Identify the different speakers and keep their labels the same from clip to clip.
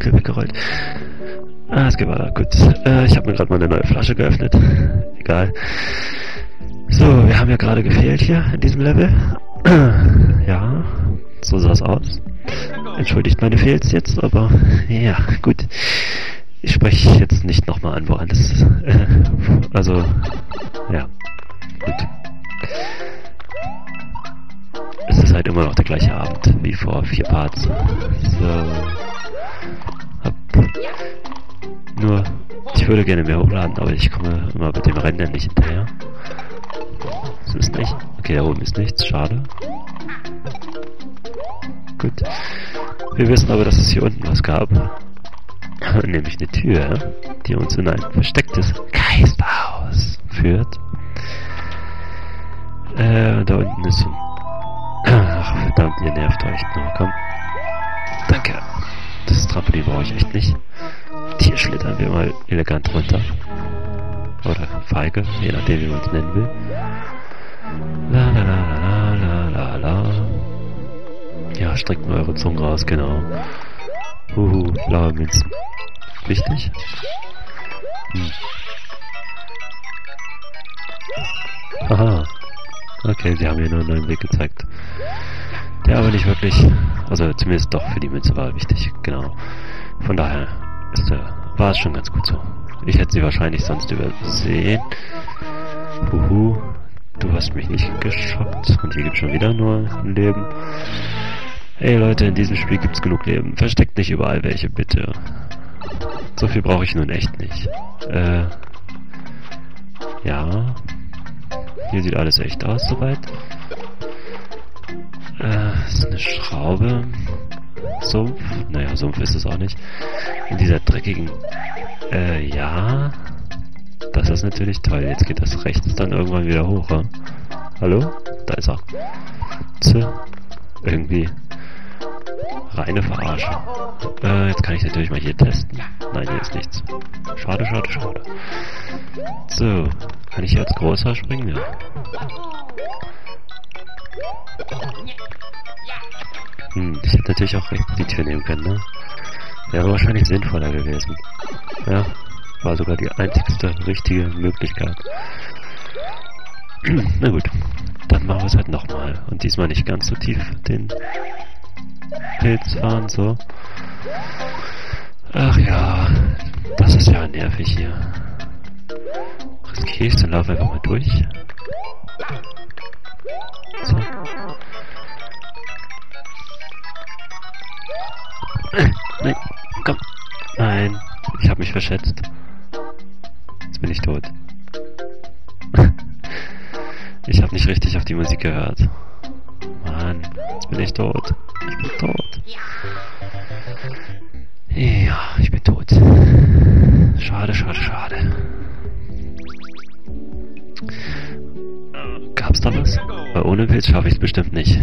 Speaker 1: Deckel weggerollt. Ah, es geht weiter. Gut. Äh, ich habe mir gerade mal eine neue Flasche geöffnet. Egal. So, wir haben ja gerade gefehlt hier in diesem Level. ja, so sah es aus. Entschuldigt meine Fails jetzt, aber ja, gut. Ich spreche jetzt nicht nochmal an, woran das... Äh, also, ja, gut. Es ist halt immer noch der gleiche Abend wie vor vier Parts. So. Nur, ich würde gerne mehr hochladen, aber ich komme immer mit dem Rennen nicht hinterher. Das ist nicht. Okay, da oben ist nichts. Schade. Gut. Wir wissen aber, dass es hier unten was gab. Nämlich eine Tür, die uns in ein verstecktes Geisterhaus führt. Äh, da unten ist so Ach, verdammt, ihr nervt euch nur. Komm. Danke. Das Trampolin brauche ich echt nicht. Hier schlittern wir mal elegant runter. Oder feige, je nachdem, wie man es nennen will. La la la la la la la. Ja, streckt mal eure Zungen raus, genau. Huhu, blaue Münzen. Wichtig? Hm. Aha. Okay, sie haben mir nur einen neuen Weg gezeigt. Der aber nicht wirklich, also zumindest doch für die Münze war wichtig, genau. Von daher ist der, war es schon ganz gut so. Ich hätte sie wahrscheinlich sonst übersehen. Huhu, du hast mich nicht geschockt und hier gibt schon wieder nur ein Leben. Ey Leute, in diesem Spiel gibt's genug Leben. Versteckt nicht überall welche, bitte. So viel brauche ich nun echt nicht. Äh, ja, hier sieht alles echt aus soweit. Äh, ist eine Schraube. Sumpf. Naja, Sumpf ist es auch nicht. In dieser dreckigen... Äh, ja. Das ist natürlich toll. Jetzt geht das rechts dann irgendwann wieder hoch, oder? Hallo? Da ist er. Tse. Irgendwie. Reine Verarsche. Äh, jetzt kann ich natürlich mal hier testen. Nein, hier ist nichts. Schade, schade, schade. So, kann ich jetzt großer springen? Ja. Hm, ich hätte natürlich auch die Tür nehmen können, ne? Wäre wahrscheinlich sinnvoller gewesen. Ja, war sogar die einzigste richtige Möglichkeit. Na gut, dann machen wir es halt nochmal. Und diesmal nicht ganz so tief den Pilz fahren, so. Ach ja, das ist ja nervig hier. Riskiere ich dann laufen wir einfach mal durch. So. Nein, komm. Nein, ich habe mich verschätzt. Jetzt bin ich tot. Ich habe nicht richtig auf die Musik gehört. Mann, jetzt bin ich tot. Ich bin tot. Ja, Gab's da was? Weil ohne Pilz schaffe ich es bestimmt nicht.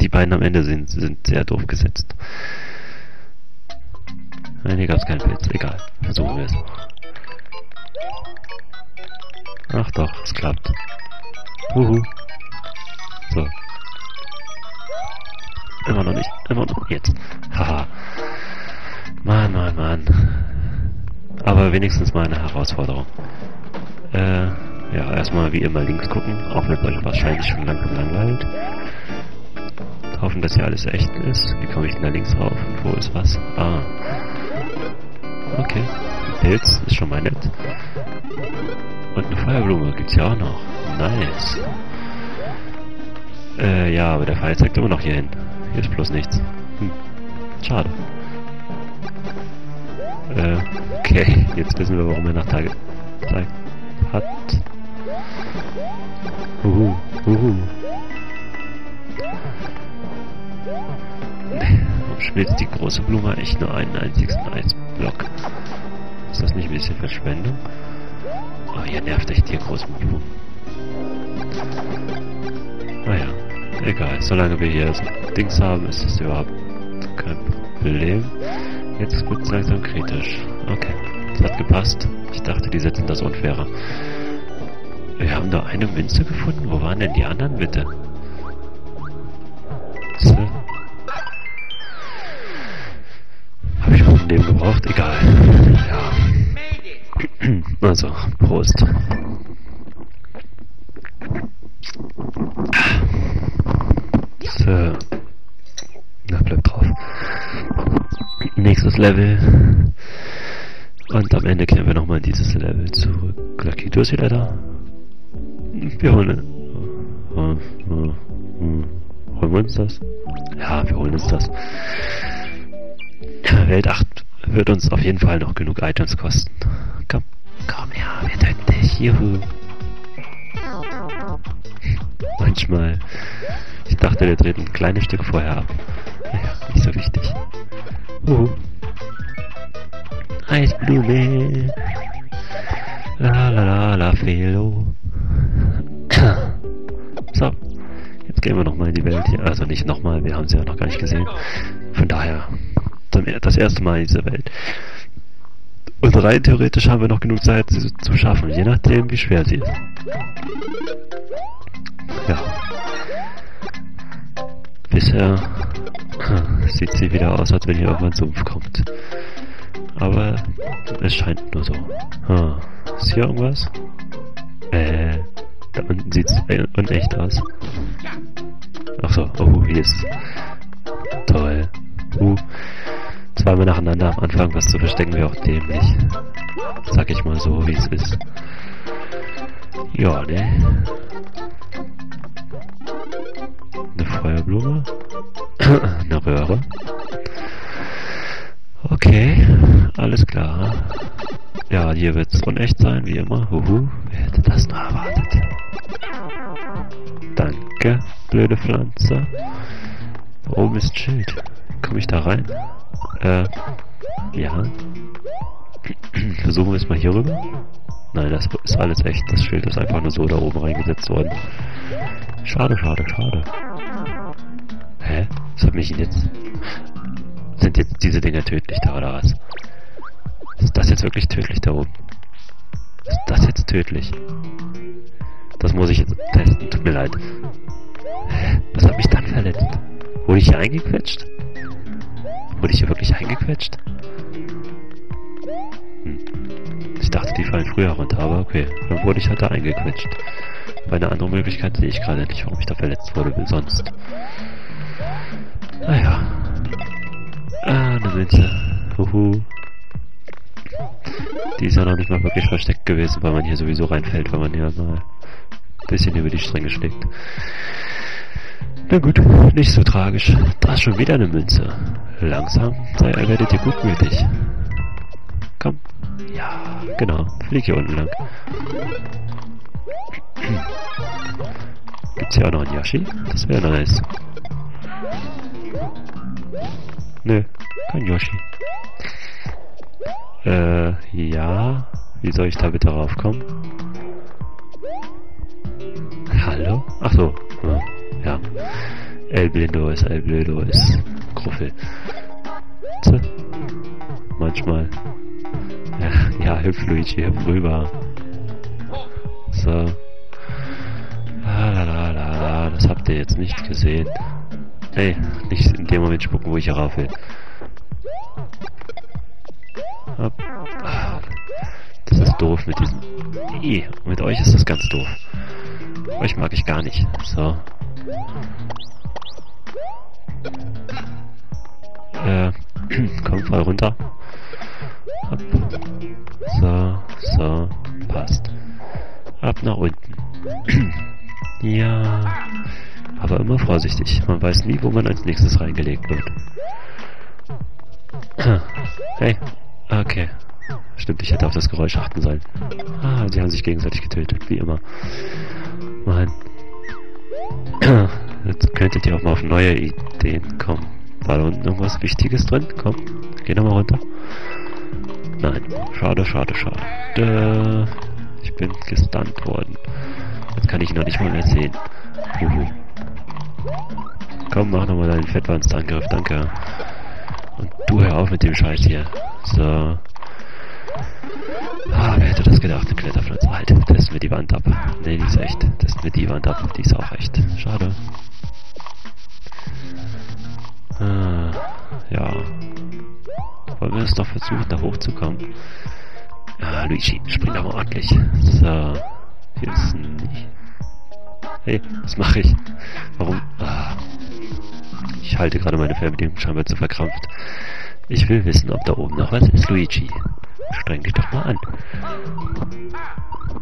Speaker 1: Die beiden am Ende sind, sind sehr doof gesetzt. Nein, hier gab's keinen Pilz. Egal. Versuchen wir es. Ach doch, es klappt. Huhu. So. Immer noch nicht. Immer noch. Jetzt. Haha. Mann, Mann, Mann. Aber wenigstens mal eine Herausforderung. Äh, ja, erstmal wie immer links gucken, auch wenn euch wahrscheinlich schon langsam langweilt. Hoffen, dass hier alles echt ist. Wie komme ich denn da links rauf und wo ist was? Ah. Okay. Ein Pilz ist schon mal nett. Und eine Feuerblume gibt's ja auch noch. Nice. Äh, ja, aber der Pfeil zeigt immer noch hier hin. Hier ist bloß nichts. Hm. Schade. Äh, okay. Jetzt wissen wir, warum er nach Tage gezeigt hat. Uhu, uhu. Schmilzt die große Blume echt nur einen einzigen Eisblock? Ist das nicht ein bisschen Verschwendung? Oh, hier nervt echt die großen Blumen. Naja, egal. Solange wir hier so Dings haben, ist das überhaupt kein Problem. Jetzt wird es langsam kritisch. Okay, das hat gepasst. Ich dachte, die setzen das unfairer. Wir haben da eine Münze gefunden. Wo waren denn die anderen, bitte? So. Habe ich noch Leben gebraucht. Egal. Ja. Also, Prost. So. Na, bleib drauf. Nächstes Level. Und am Ende kehren wir nochmal in dieses Level zurück. Lucky, du ist wieder da. Wir holen... Holen wir uns das? Ja, wir holen uns das. Welt 8 wird uns auf jeden Fall noch genug Items kosten. Komm, komm her, wir töten dich. Juhu. Manchmal. Ich dachte, der dreht ein kleines Stück vorher ab. Naja, nicht so wichtig. Uh. Eisblume. La la la la Felo. Jetzt gehen wir nochmal in die Welt hier. Also nicht nochmal, wir haben sie ja noch gar nicht gesehen. Von daher, das erste Mal in dieser Welt. Und rein theoretisch haben wir noch genug Zeit, sie zu schaffen, je nachdem, wie schwer sie ist. Ja. Bisher sieht sie wieder aus, als wenn hier irgendwann Sumpf kommt. Aber es scheint nur so. Hm. Ist hier irgendwas? Äh, da unten sieht es unecht aus. Achso, oh, hier ist... Toll. Uh, zweimal nacheinander am Anfang was zu verstecken wäre auch dämlich. Sag ich mal so, wie es ist. Ja, ne? Eine Feuerblume. Eine Röhre. Okay, alles klar. Ja, hier wird es unecht sein, wie immer. Huhu, wer hätte das nur erwartet? Danke, blöde Pflanze. Da oben ist Schild. Komme ich da rein? Äh, ja. Versuchen wir es mal hier rüber. Nein, das ist alles echt. Das Schild ist einfach nur so da oben reingesetzt worden. Schade, schade, schade. Hä? Was hat mich jetzt... Sind jetzt diese Dinger tödlich da, oder was? Ist das jetzt wirklich tödlich da oben? Ist das jetzt tödlich? Das muss ich jetzt testen. Tut mir leid. Was hat mich dann verletzt? Wurde ich hier eingequetscht? Wurde ich hier wirklich eingequetscht? Hm. Ich dachte, die fallen früher runter, aber okay. Dann wurde ich halt da eingequetscht. Bei einer anderen Möglichkeit sehe ich gerade nicht, warum ich da verletzt wurde, wie sonst. Naja. Ah, eine Münze. Huhu. Die ist ja noch nicht mal wirklich versteckt gewesen, weil man hier sowieso reinfällt, wenn man hier mal ein bisschen über die Stränge schlägt. Na gut, nicht so tragisch. Da ist schon wieder eine Münze. Langsam, sei werdet ihr gutmütig. Komm. Ja, genau. Flieg hier unten lang. Gibt's hier auch noch einen Yoshi? Das wäre nice. Nö, kein Yoshi. Äh, ja. Wie soll ich da bitte raufkommen? Hallo? Ach so. Ja. El Blindo ist El Blindo ist Gruffel. So. Manchmal. Ja, ja, hüpf Luigi, hüpf rüber. So. La la la la la, das habt ihr jetzt nicht gesehen. Ey, nicht in dem Moment spucken, wo ich hier rauf will. Das ist doof mit diesem... I, mit euch ist das ganz doof. Euch mag ich gar nicht. So. Äh, komm, fall runter. Ab. So, so, passt. Ab nach unten. ja, aber immer vorsichtig. Man weiß nie, wo man als nächstes reingelegt wird. hey, okay. Stimmt, ich hätte auf das Geräusch achten sollen. Ah, sie haben sich gegenseitig getötet, wie immer. Mann. Jetzt könntet ihr auch mal auf neue Ideen kommen. War da unten irgendwas Wichtiges drin? Komm, geh nochmal runter. Nein, schade, schade, schade. Ich bin gestunt worden. Jetzt kann ich noch nicht mal mehr sehen. Juhu. Komm, mach nochmal deinen Fettwandsangriff, danke. Und du hör auf mit dem Scheiß hier. So. Gedacht? Eine Kletterpflanze. Halt, testen wir die Wand ab. Ne, die ist echt. Testen wir die Wand ab. Die ist auch echt. Schade. Ah, ja. Wollen wir es doch versuchen, da hochzukommen? Ah, Luigi, spring doch mal ordentlich. So. Hier ist nicht. Hey, was mache ich? Warum? Ah. Ich halte gerade meine Fernbedienung scheinbar zu verkrampft. Ich will wissen, ob da oben noch was ist, Luigi. Streng dich doch mal an.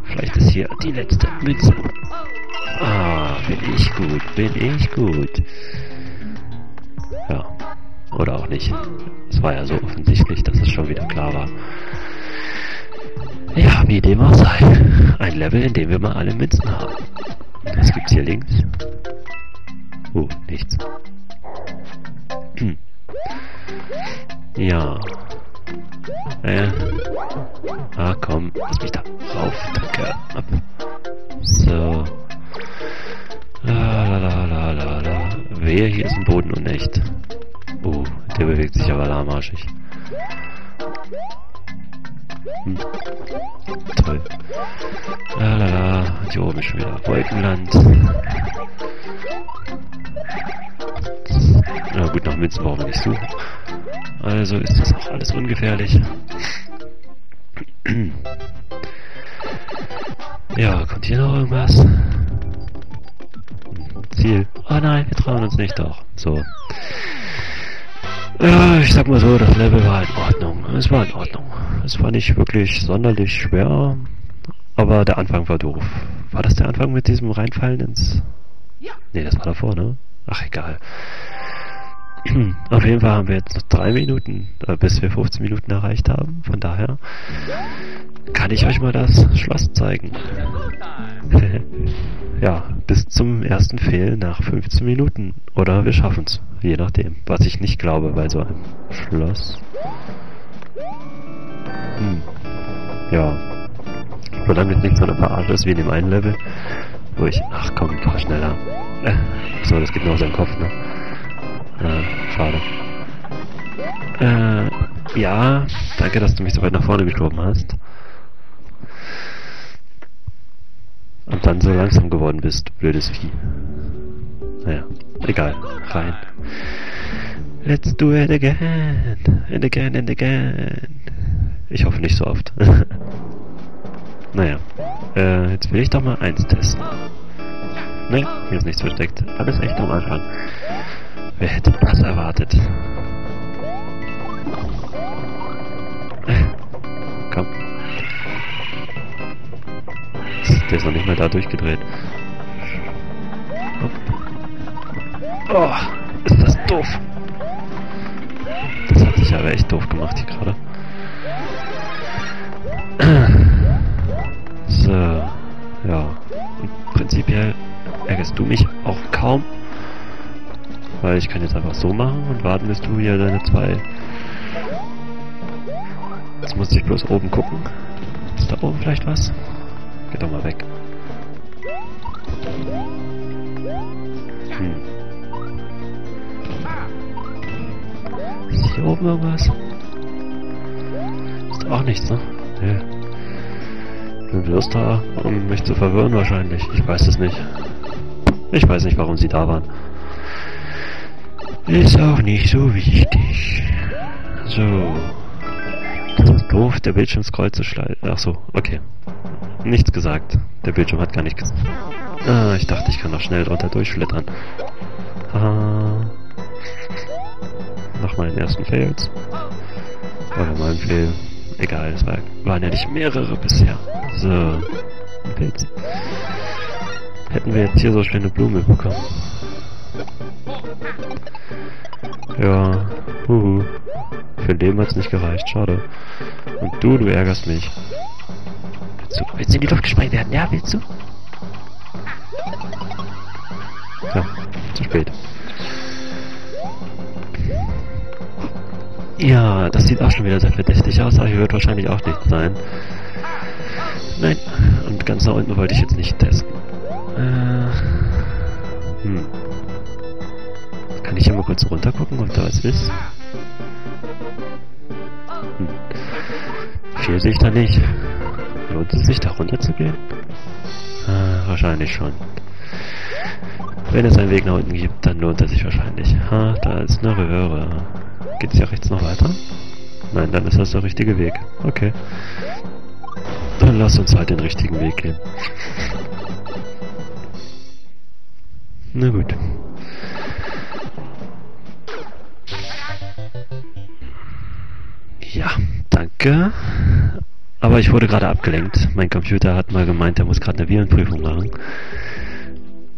Speaker 1: Vielleicht ist hier die letzte Münze. Ah, bin ich gut, bin ich gut. Ja, oder auch nicht. Es war ja so offensichtlich, dass es schon wieder klar war. Ja, wie dem auch sei. Ein Level, in dem wir mal alle Münzen haben. Was gibt's hier links? Oh, nichts. Hm. Ja. Äh. Ah, komm. Lass mich da rauf. Danke. Ab. So. La la la la la. Wehe, hier ist ein Boden und echt. Oh, der bewegt sich aber lahmarschig. Hm. Toll. La la la. Hier oben ist schon wieder Wolkenland. Na gut, nach Münzen brauchen wir nicht suchen. Also ist das auch alles ungefährlich. Ja, kommt hier noch irgendwas? Ziel. Oh nein, wir trauen uns nicht doch. So. Ja, ich sag mal so, das Level war in Ordnung. Es war in Ordnung. Es war nicht wirklich sonderlich schwer, aber der Anfang war doof. War das der Anfang mit diesem Reinfallen ins... Ja. Nee, das war davor, ne? Ach, egal. Auf jeden Fall haben wir jetzt noch drei Minuten, äh, bis wir 15 Minuten erreicht haben. Von daher kann ich euch mal das Schloss zeigen. ja, bis zum ersten Fehl nach 15 Minuten. Oder wir schaffen es. Je nachdem. Was ich nicht glaube bei so einem Schloss. Hm. Ja. Solange es nicht so eine Verarsche ist wie in dem einen Level, wo ich... Ach komm, fahr schneller. So, das geht nur aus seinem Kopf, ne? Ja, schade. Äh, ja, danke, dass du mich so weit nach vorne geschoben hast. Und dann so langsam geworden bist, blödes Vieh. Naja, egal. Rein. Let's do it again. And again and again. Ich hoffe nicht so oft. naja. Äh, jetzt will ich doch mal eins testen. Ne, hier ist nichts versteckt. Alles echt am Anfang. Wer hätte das erwartet? Komm. Der ist noch nicht mal da durchgedreht. Oh, ist das doof. Das hat sich aber echt doof gemacht hier gerade. So, ja. Prinzipiell ärgerst du mich auch kaum. Weil ich kann jetzt einfach so machen und warten, bis du hier deine zwei... Jetzt muss ich bloß oben gucken. Ist da oben vielleicht was? Geh doch mal weg. Hm. Ist hier oben irgendwas? Ist auch nichts, ne? Ja. Du wirst da, um mich zu verwirren wahrscheinlich. Ich weiß es nicht. Ich weiß nicht, warum sie da waren. Ist auch nicht so wichtig. So. Das ist doof, der Bildschirm scrollt zu schnell. Ach so, okay. Nichts gesagt. Der Bildschirm hat gar nicht gesagt. Ah, ich dachte, ich kann noch schnell drunter durchschlittern. Haha. Nach meinen ersten Fails. Oder meinem Fail. Egal, es war, waren ja nicht mehrere bisher. So. Pilz. Hätten wir jetzt hier so schöne Blume bekommen. Ja, huhu. Für Leben hat's nicht gereicht, schade. Und du, du ärgerst mich. Willst du, willst du in die Luft gesprengt werden? Ja, willst du? Ja, zu spät. Ja, das sieht auch schon wieder sehr verdächtig aus, aber hier wird wahrscheinlich auch nichts sein. Nein, und ganz nach unten wollte ich jetzt nicht testen. Äh, hm. Kann ich hier mal kurz runter gucken, ob da was ist? Hm. Viel sehe ich da nicht. Lohnt es sich, da runter zu gehen? Ah, wahrscheinlich schon. Wenn es einen Weg nach unten gibt, dann lohnt er sich wahrscheinlich. Ha, da ist eine Röhre. Geht's ja rechts noch weiter? Nein, dann ist das der richtige Weg. Okay. Dann lass uns halt den richtigen Weg gehen. Na gut. Ja, danke. Aber ich wurde gerade abgelenkt. Mein Computer hat mal gemeint, er muss gerade eine Virenprüfung machen.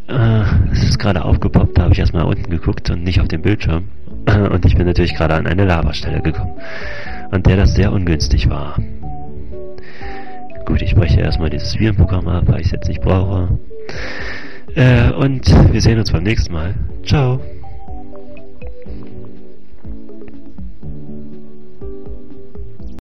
Speaker 1: Äh, es ist gerade aufgepoppt, da habe ich erstmal unten geguckt und nicht auf den Bildschirm. und ich bin natürlich gerade an eine Lavastelle gekommen, an der das sehr ungünstig war. Gut, ich breche erstmal dieses Virenprogramm ab, weil ich es jetzt nicht brauche. Äh, und wir sehen uns beim nächsten Mal. Ciao.